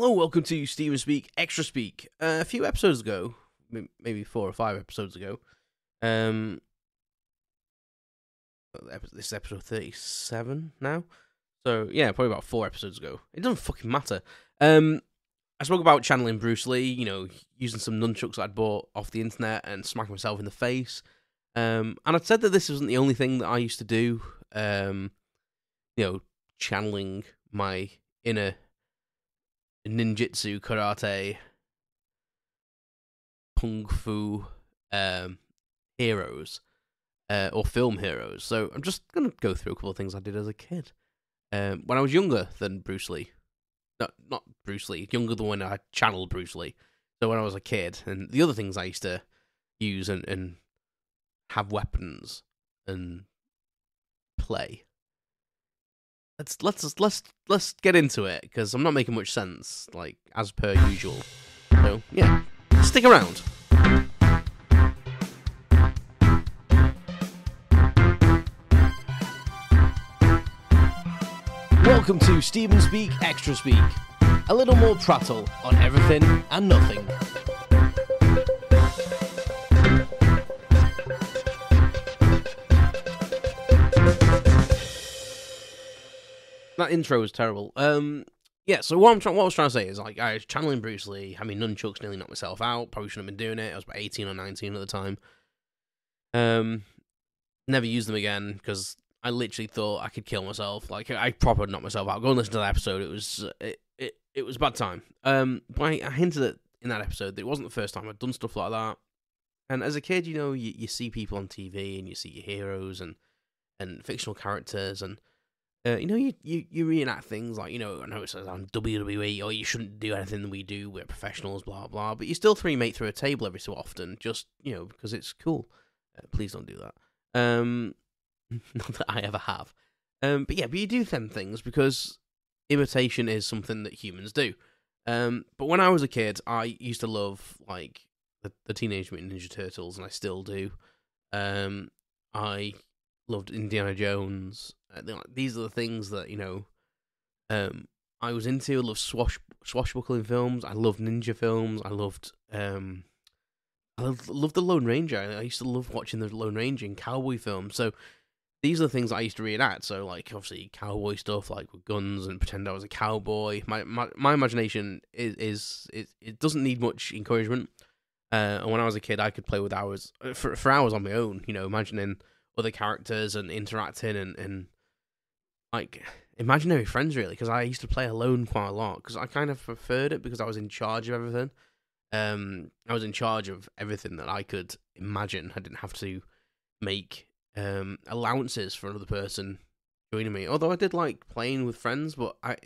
Hello, welcome to Stephen Speak Extra Speak. Uh, a few episodes ago, maybe four or five episodes ago, um, this is episode thirty-seven now. So yeah, probably about four episodes ago. It doesn't fucking matter. Um, I spoke about channeling Bruce Lee. You know, using some nunchucks I'd bought off the internet and smacking myself in the face. Um, and I'd said that this wasn't the only thing that I used to do. Um, you know, channeling my inner ninjutsu, karate, kung fu um, heroes uh, or film heroes. So I'm just gonna go through a couple of things I did as a kid um, when I was younger than Bruce Lee. No, not Bruce Lee. Younger than when I channeled Bruce Lee. So when I was a kid, and the other things I used to use and, and have weapons and play. Let's let's let's let's get into it because I'm not making much sense, like as per usual. So yeah, stick around. Welcome to Stephen Speak Extra Speak. A little more prattle on everything and nothing. That intro was terrible. Um, yeah. So what I'm trying, what I was trying to say is like I was channeling Bruce Lee. I mean, nunchucks nearly knocked myself out. Probably shouldn't have been doing it. I was about 18 or 19 at the time. Um, never used them again because I literally thought I could kill myself. Like I proper knocked myself out. Go and listen to that episode. It was it it, it was a bad time. Um, but I, I hinted at in that episode that it wasn't the first time I'd done stuff like that. And as a kid, you know, you, you see people on TV and you see your heroes and and fictional characters and uh, you know, you, you you reenact things like you know, I know it says on WWE, or you shouldn't do anything that we do. We're professionals, blah blah. But you still three mate through a table every so often, just you know, because it's cool. Uh, please don't do that. Um, not that I ever have. Um, but yeah, but you do them things because imitation is something that humans do. Um, but when I was a kid, I used to love like the, the Teenage Mutant Ninja Turtles, and I still do. Um, I loved Indiana Jones. Uh, these are the things that you know. Um, I was into. I loved swash swashbuckling films. I loved ninja films. I loved. Um, I loved, loved the Lone Ranger. I used to love watching the Lone Ranger and cowboy films. So these are the things I used to reenact. So like obviously cowboy stuff, like with guns and pretend I was a cowboy. My my, my imagination is is it, it doesn't need much encouragement. Uh, and when I was a kid, I could play with hours for for hours on my own. You know, imagining other characters and interacting and, and like imaginary friends really because I used to play alone quite a lot because I kind of preferred it because I was in charge of everything. Um, I was in charge of everything that I could imagine. I didn't have to make um allowances for another person joining me. Although I did like playing with friends, but I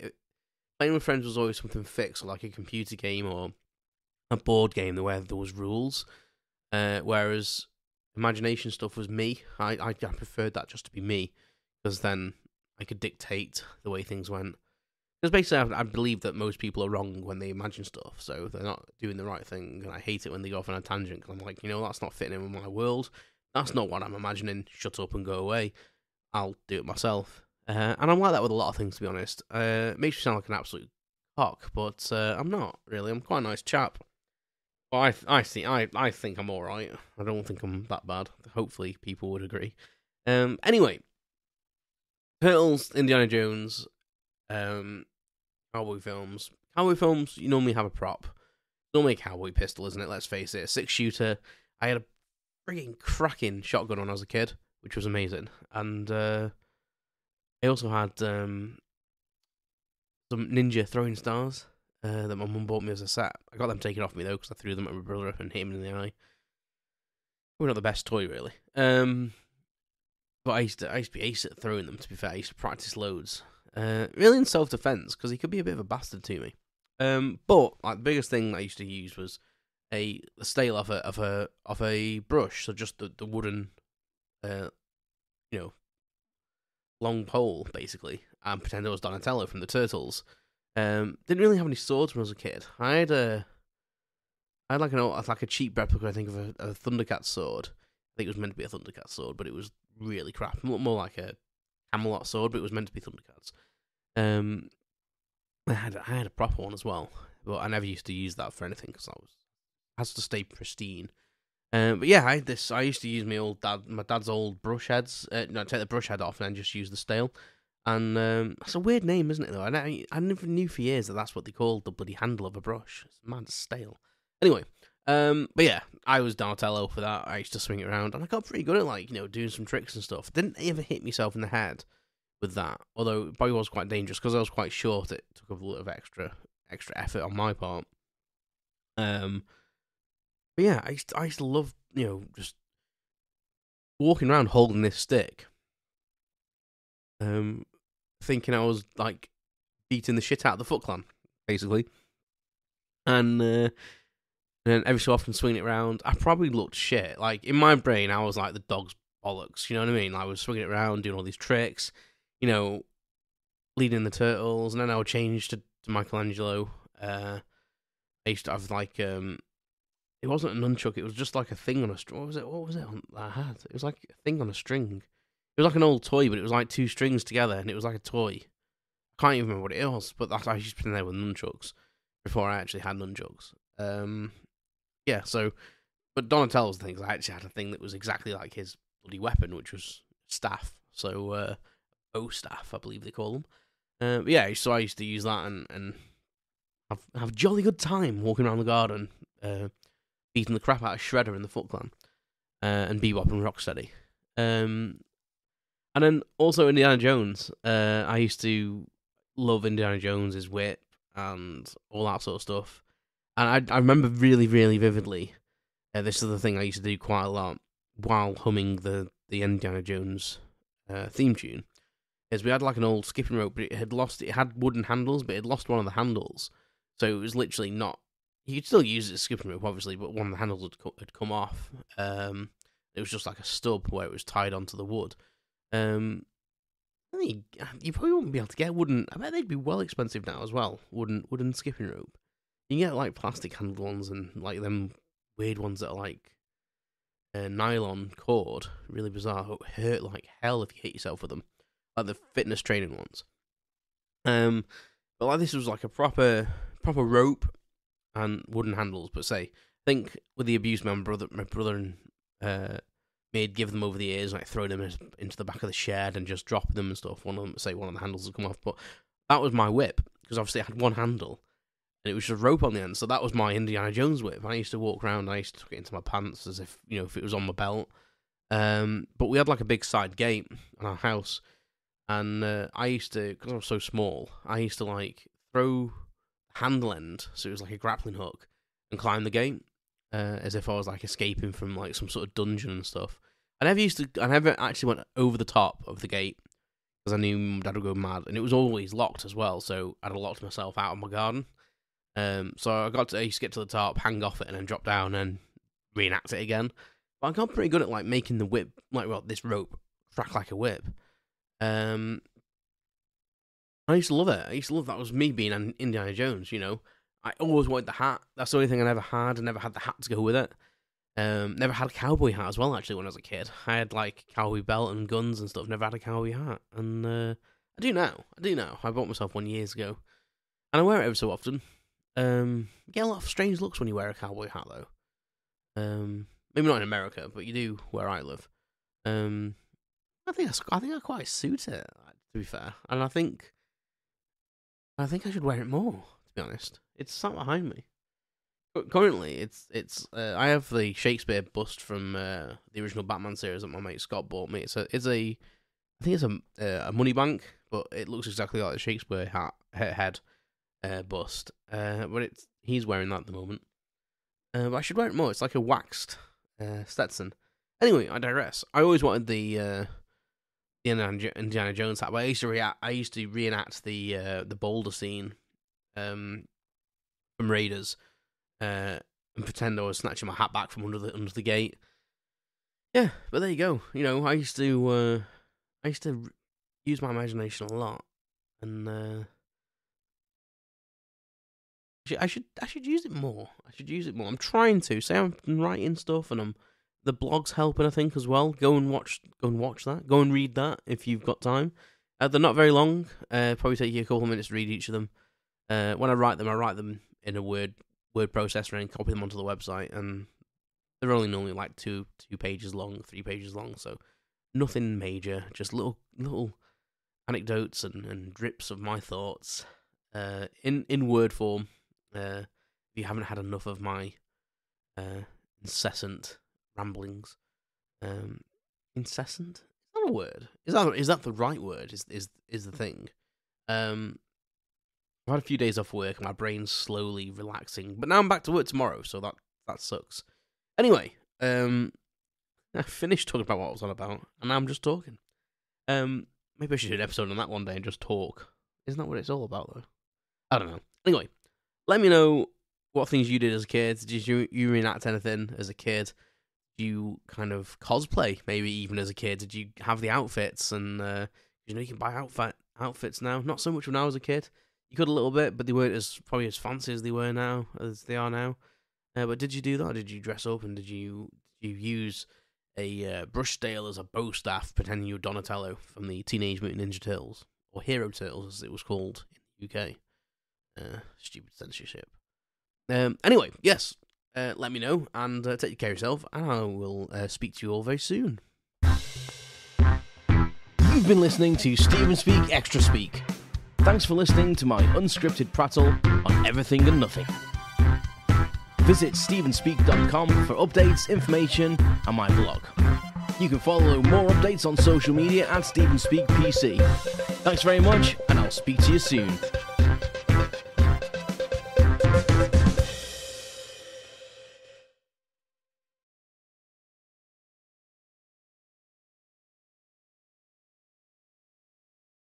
playing with friends was always something fixed, like a computer game or a board game where there was rules. Uh, whereas imagination stuff was me. I, I I preferred that just to be me because then I could dictate the way things went. Because basically, I, I believe that most people are wrong when they imagine stuff, so they're not doing the right thing. And I hate it when they go off on a tangent because I'm like, you know, that's not fitting in with my world. That's not what I'm imagining. Shut up and go away. I'll do it myself. Uh, and I'm like that with a lot of things, to be honest. Uh, it makes me sound like an absolute cock, but uh, I'm not really. I'm quite a nice chap. Well, I I see. I I think I'm all right. I don't think I'm that bad. Hopefully, people would agree. Um. Anyway, Turtles, Indiana Jones, um, cowboy films. Cowboy films. You normally have a prop. Normally a cowboy pistol, isn't it? Let's face it. A six shooter. I had a frigging cracking shotgun when I was a kid, which was amazing. And uh, I also had um some ninja throwing stars uh, that my mum bought me as a set. I got them taken off me though because I threw them at my brother and hit him in the eye. We're not the best toy really. Um, but I used to I used to be ace at throwing them. To be fair, I used to practice loads. Uh, really in self defense because he could be a bit of a bastard to me. Um, but like the biggest thing I used to use was a, a stale of a of a of a brush, so just the the wooden, uh, you know, long pole basically, and pretend it was Donatello from the Turtles. Um, didn't really have any swords when I was a kid. I had a, I had like an old, like a cheap replica, I think, of a, a Thundercat sword. I think it was meant to be a Thundercat sword, but it was really crap. More, more like a Camelot sword, but it was meant to be Thundercats. Um, I had I had a proper one as well, but I never used to use that for anything because I was has to stay pristine. Um, but yeah, I this. I used to use my old dad, my dad's old brush heads. Uh, no, take the brush head off and then just use the stale. And um, that's a weird name, isn't it? Though I, I never knew for years that that's what they called the bloody handle of a brush. It's mad stale. Anyway, um, but yeah, I was Donatello for that. I used to swing it around, and I got pretty good at like you know doing some tricks and stuff. Didn't ever hit myself in the head with that, although it probably was quite dangerous because I was quite short. It took a lot of extra extra effort on my part. Um, but yeah, I used to, I used to love you know just walking around holding this stick. Um, thinking I was like beating the shit out of the Foot Clan, basically, and. Uh, and then every so often swinging it around. I probably looked shit. Like in my brain, I was like the dog's bollocks. You know what I mean? Like, I was swinging it around, doing all these tricks. You know, leading the turtles, and then I would change to, to Michelangelo. Uh, I used to have like um, it wasn't a nunchuck. It was just like a thing on a string. What was it? What was it on, I had? It was like a thing on a string. It was like an old toy, but it was like two strings together, and it was like a toy. I can't even remember what it was, but that I used to play there with nunchucks before I actually had nunchucks. Um, yeah, so but Donatello's things, I actually had a thing that was exactly like his bloody weapon, which was staff. So uh, bow staff, I believe they call them. Uh, yeah, so I used to use that and and have have a jolly good time walking around the garden, uh, beating the crap out of Shredder in the Foot Clan, uh, and Bebop and Rocksteady. Um, and then also Indiana Jones. Uh, I used to love Indiana Jones's whip and all that sort of stuff and I I remember really really vividly. Uh, this is the thing I used to do quite a lot while humming the the Indiana Jones uh, theme tune. Is we had like an old skipping rope, but it had lost. It had wooden handles, but it lost one of the handles, so it was literally not. You could still use it as skipping rope, obviously, but one of the handles had, co- had come off. Um, it was just like a stub where it was tied onto the wood. Um, I think you probably wouldn't be able to get wooden. I bet they'd be well expensive now as well. Wooden wooden skipping rope. You can get like plastic handled ones and like them weird ones that are like uh, nylon cord, really bizarre. Hurt like hell if you hit yourself with them, like the fitness training ones. Um, but like this was like a proper proper rope and wooden handles. But say, think with the abuse, my brother, my brother and uh, made give them over the ears, like throw them into the back of the shed and just drop them and stuff. One of them, say, one of the handles would come off, but that was my whip because obviously it had one handle and it was just rope on the end. So that was my Indiana Jones whip. I used to walk around. I used to tuck it into my pants as if you know if it was on my belt. Um, but we had like a big side gate in our house, and uh, I used to because I was so small. I used to like throw handle end, so it was like a grappling hook, and climb the gate uh, as if I was like escaping from like some sort of dungeon and stuff. I never used to. I never actually went over the top of the gate because I knew my dad would go mad, and it was always locked as well. So I'd locked myself out of my garden. Um, so I got to I used to get to the top, hang off it, and then drop down and reenact it again. But I got pretty good at like making the whip, like well, this rope crack like a whip. Um, I used to love it. I used to love that. was me being an Indiana Jones. You know, I always wanted the hat. That's the only thing I never had. I never had the hat to go with it. Um, never had a cowboy hat as well. Actually, when I was a kid, I had like cowboy belt and guns and stuff. Never had a cowboy hat, and uh, I do now. I do now. I bought myself one years ago, and I wear it every so often. Um, you get a lot of strange looks when you wear a cowboy hat, though. Um, maybe not in America, but you do where I live. Um, I think I think I quite suit it. To be fair, and I think I think I should wear it more. To be honest, it's sat behind me. Currently, it's it's uh, I have the Shakespeare bust from uh, the original Batman series that my mate Scott bought me. It's a it's a I think it's a uh, a money bank, but it looks exactly like the Shakespeare hat head uh, bust. Uh, but it's he's wearing that at the moment. Uh, but I should wear it more. It's like a waxed Stetson. Anyway, I digress. I always wanted the uh, the Indiana Jones hat, but I used to react. I used to reenact the the boulder scene um, from Raiders uh, and pretend I was snatching my hat back from under the under the gate. Yeah, but there you go. You know, I used to uh, I used to use my imagination a lot, and uh, I should I should use it more. I should use it more. I'm trying to. Say I'm writing stuff and I'm the blog's helping I think as well. Go and watch go and watch that. Go and read that if you've got time. Uh, they're not very long. Uh, probably take you a couple of minutes to read each of them. Uh, when I write them, I write them in a word word processor and copy them onto the website, and they're only normally like two two pages long, three pages long, so nothing major, just little little anecdotes and, and drips of my thoughts uh, in in word form. Uh, if you haven't had enough of my uh, incessant ramblings, um, incessant is that a word? Is that is that the right word? Is is is the thing? Um, I've had a few days off work, my brain's slowly relaxing. But now I'm back to work tomorrow, so that that sucks. Anyway, um, I finished talking about what I was on about, and now I'm just talking. Um, maybe I should do an episode on that one day and just talk. Isn't that what it's all about, though? I don't know. Anyway, let me know what things you did as a kid. Did you you reenact anything as a kid? You kind of cosplay, maybe even as a kid? Did you have the outfits and uh, you know you can buy outfit outfits now? Not so much when I was a kid. You could a little bit, but they weren't as probably as fancy as they were now as they are now. Uh, but did you do that? Did you dress up and did you did you use a uh, Brushtail as a bow staff, pretending you were Donatello from the Teenage Mutant Ninja Turtles or Hero Turtles, as it was called in the UK? Uh, stupid censorship. Um, anyway, yes, uh, let me know and uh, take care of yourself, and I will uh, speak to you all very soon. You've been listening to Stephen Speak Extra Speak. Thanks for listening to my unscripted prattle on everything and nothing. Visit stephenspeak.com for updates, information, and my blog. You can follow more updates on social media at StephenSpeakPC. Thanks very much, and I'll speak to you soon.